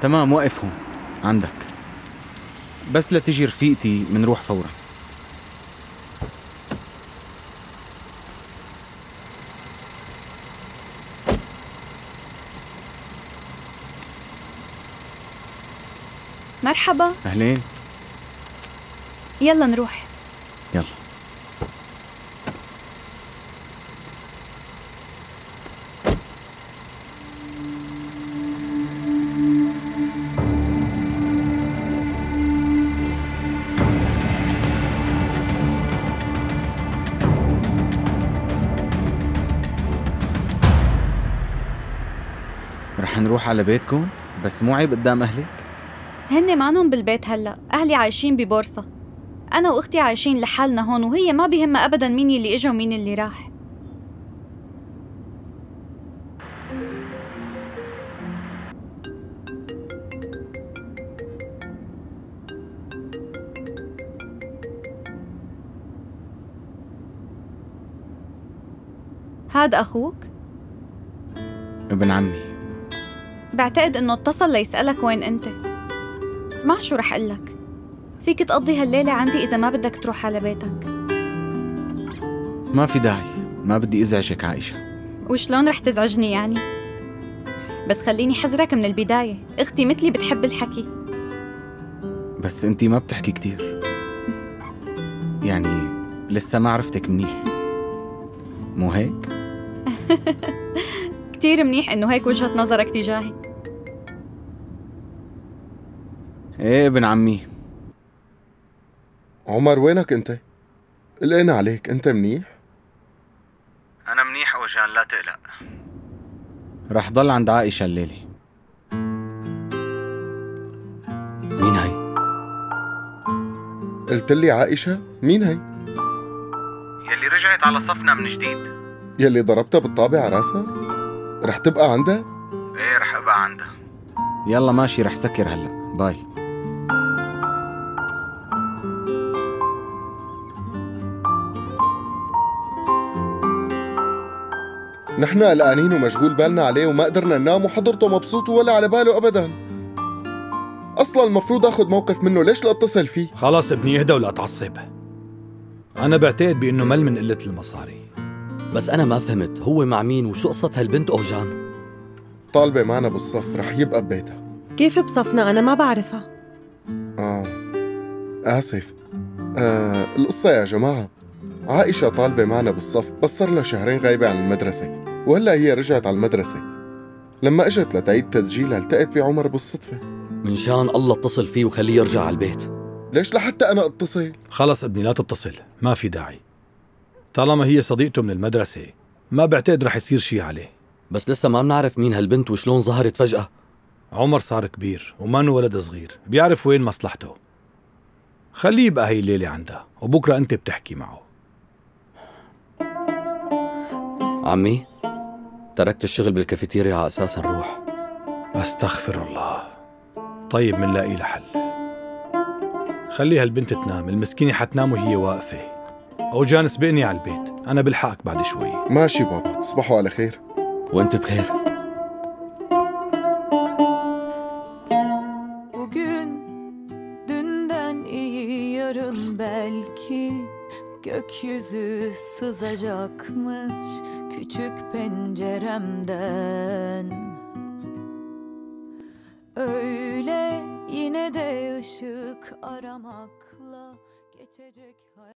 تمام وقف هون عندك. بس لتجي رفيقتي منروح فورا. مرحبا. أهلين. يلا نروح. يلا. رح نروح على بيتكم بس مو عيب قدام أهلك؟ هن معنهم بالبيت هلأ أهلي عايشين ببورصة. أنا وأختي عايشين لحالنا هون وهي ما بيهمها ابدا مين اللي إجا ومين اللي راح. هاد أخوك؟ ابن عمي. بعتقد إنه اتصل ليسألك وين أنت. اسمع شو رح قلك فيك تقضي هالليلة عندي إذا ما بدك تروح على بيتك. ما في داعي. ما بدي أزعجك عائشة. وشلون رح تزعجني يعني؟ بس خليني حذرك من البداية. أختي مثلي بتحب الحكي. بس أنتي ما بتحكي كتير. يعني لسه ما عرفتك منيح. مو هيك؟ كتير منيح إنه هيك وجهة نظرك تجاهي. إيه ابن عمي عمر وينك أنت؟ قلقنا عليك أنت منيح؟ أنا منيح أوجان لا تقلق رح ضل عند عائشة الليلة مين هي؟ قلت لي عائشة؟ مين هي؟ يلي رجعت على صفنا من جديد يلي ضربتها بالطابع على راسها؟ رح تبقى عندها؟ إيه رح أبقى عندها يلا ماشي رح سكر هلأ باي نحن قلقانين ومشغول بالنا عليه وما قدرنا ننام وحضرته مبسوط ولا على باله ابدا. أصلا المفروض آخذ موقف منه ليش لا اتصل فيه؟ خلاص ابني اهدى ولا تعصب. أنا بعتقد بإنه مل من قلة المصاري. بس أنا ما فهمت هو مع مين وشو قصة هالبنت أوجان؟ طالبة معنا بالصف رح يبقى ببيتها. كيف بصفنا؟ أنا ما بعرفها. آه آسف. آه القصة يا جماعة عائشة طالبة معنا بالصف بس صار لها شهرين غايبة عن المدرسة. وهلا هي رجعت على المدرسة. لما اجت لتعيد تسجيلها التقت بعمر بالصدفة. من شان الله اتصل فيه وخليه يرجع على البيت. ليش لحتى أنا أتصل؟ خلص أبني لا تتصل. ما في داعي. طالما هي صديقته من المدرسة ما بعتقد رح يصير شي عليه. بس لسه ما بنعرف مين هالبنت وشلون ظهرت فجأة. عمر صار كبير ومانو ولد صغير بيعرف وين مصلحته. خليه يبقى هي الليلة عندها وبكرة أنت بتحكي معه. عمي؟ تركت الشغل بالكافيتيريا على أساس نروح أستغفر الله. طيب منلاقي لها حل. خلي هالبنت تنام المسكينة حتنام وهي واقفة. أوجان سبقني على البيت أنا بلحقك بعد شوي. ماشي بابا تصبحوا على خير. وأنت بخير. Gökyüzü sızacakmış küçük penceremden. Öyle yine de ışık aramakla geçecek hayat.